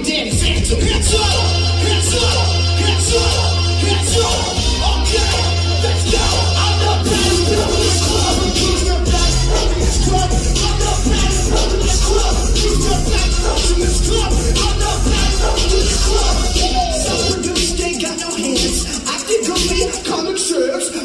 with Danny Phantom. Hands up, hands up, hands up, hands up. Okay, let's go. I'm the best of this club. He's the best of this club. I'm the best of this club. He's the best of this club. I'm the best of this club. Some producers, they got no hands. I think of me, comic strips.